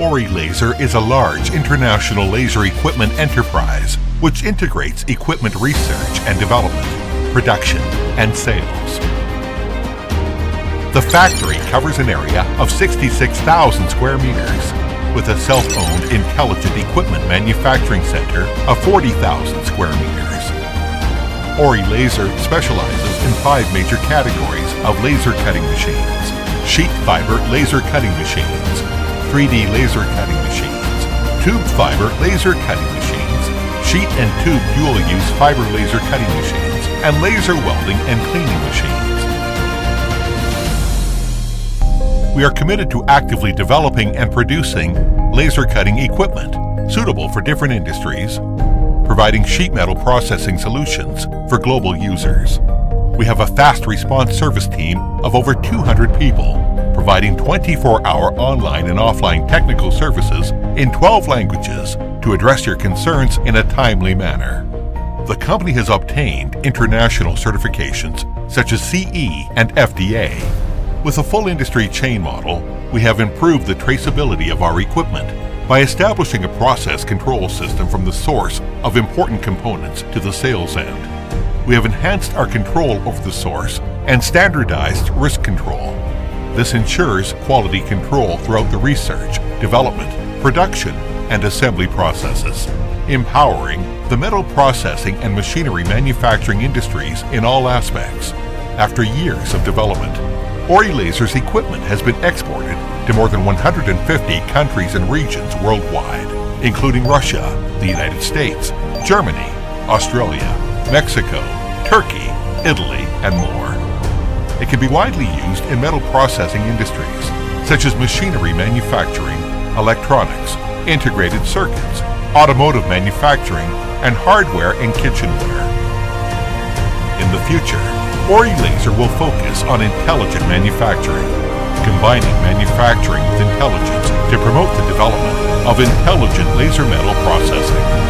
Oree Laser is a large international laser equipment enterprise which integrates equipment research and development, production, and sales. The factory covers an area of 66,000 square meters with a self-owned intelligent equipment manufacturing center of 40,000 square meters. Oree Laser specializes in five major categories of laser cutting machines. Sheet fiber laser cutting machines, 3D laser cutting machines, tube fiber laser cutting machines, sheet and tube dual-use fiber laser cutting machines, and laser welding and cleaning machines. We are committed to actively developing and producing laser cutting equipment suitable for different industries, providing sheet metal processing solutions for global users. We have a fast response service team of over 200 people, providing 24 hour online and offline technical services in 12 languages to address your concerns in a timely manner. The company has obtained international certifications such as CE and FDA. With a full industry chain model, we have improved the traceability of our equipment by establishing a process control system from the source of important components to the sales end. We have enhanced our control over the source and standardized risk control. This ensures quality control throughout the research, development, production, and assembly processes, empowering the metal processing and machinery manufacturing industries in all aspects. After years of development, Oree Laser's equipment has been exported to more than 150 countries and regions worldwide, including Russia, the United States, Germany, Australia, Mexico, Turkey, Italy, and more. It can be widely used in metal processing industries, such as machinery manufacturing, electronics, integrated circuits, automotive manufacturing, and hardware and kitchenware. In the future, Oree Laser will focus on intelligent manufacturing, combining manufacturing with intelligence to promote the development of intelligent laser metal processing.